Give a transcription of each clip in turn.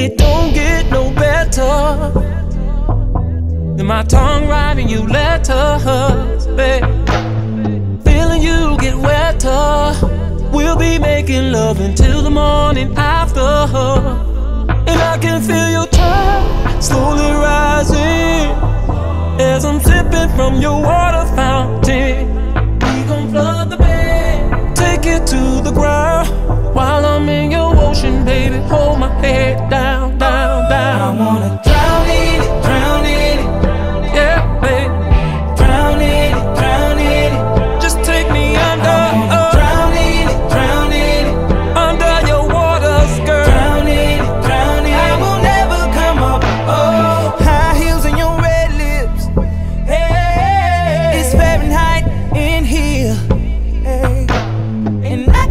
It don't get no better than my tongue writing you letters, babe. Feeling you get wetter. We'll be making love until the morning after. And I can feel your touch slowly rising as I'm sipping from your water fountain. We gon' flood the bed, take it to the ground.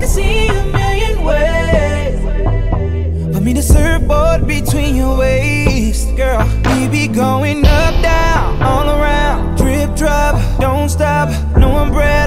see a million ways. for me the surfboard between your waist, girl. We be going up, down, all around. Drip, drop, don't stop, no umbrella.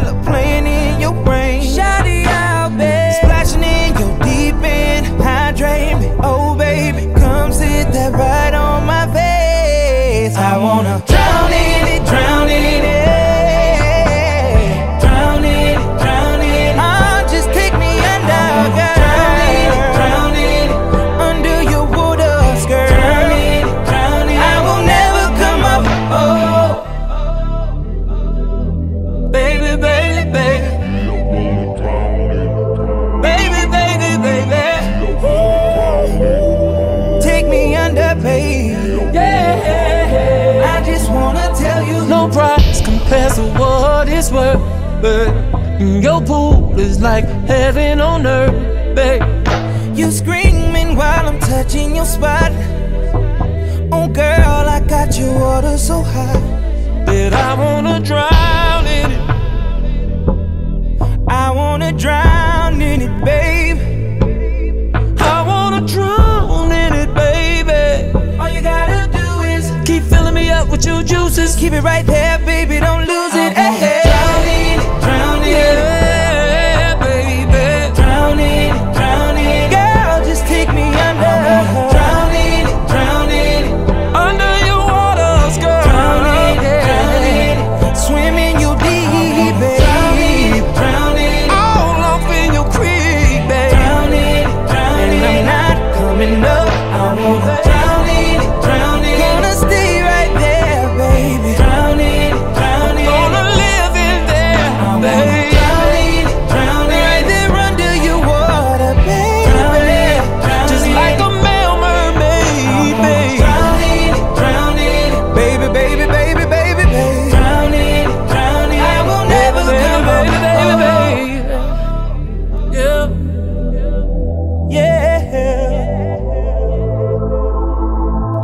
compares to what it's worth, babe. Your pool is like heaven on earth, babe. You screaming while I'm touching your spot. Oh, girl, I got your water so hot that I wanna drive. Be it right there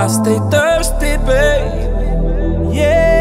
I stay thirsty, babe. Yeah.